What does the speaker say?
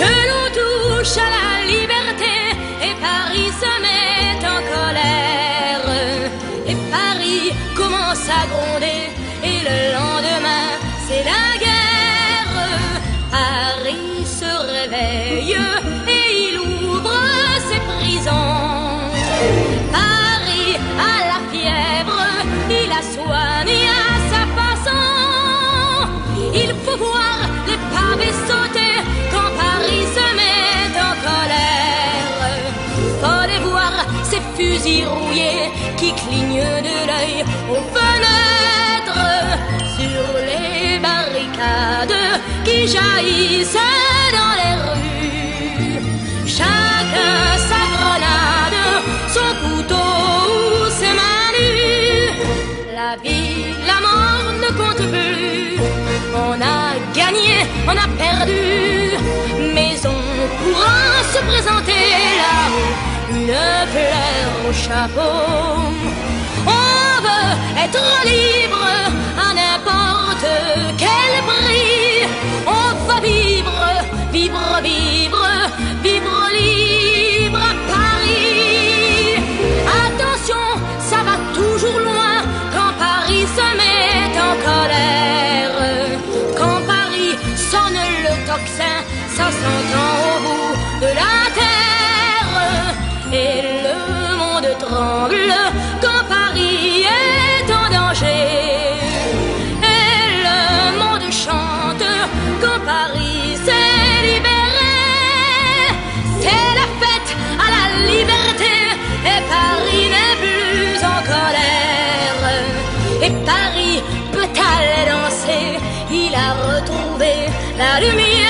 que l'on touche à la liberté et Paris se met en colère. Et Paris commence à gronder et le lendemain c'est la guerre. Paris se réveille et il ouvre ses prisons. Paris a la fièvre, il a soigné à sa façon. Il faut voir les pavés. Ces fusils rouillés qui clignent de l'œil aux fenêtres sur les barricades qui jaillissent dans les rues. Chacun sa grenade, son couteau ou ses mains nues. La vie, la mort ne compte plus. On a gagné, on a perdu. Au chapeau. On veut être libre à n'importe quel prix. On va vivre, vivre, vivre, vivre libre à Paris. Attention, ça va toujours loin quand Paris se met en colère. Quand Paris sonne le tocsin, ça s'entend au bout de la terre. Quand Paris est en danger. Et le monde chante quand Paris s'est libéré. C'est la fête à la liberté et Paris n'est plus en colère. Et Paris peut aller danser, il a retrouvé la lumière.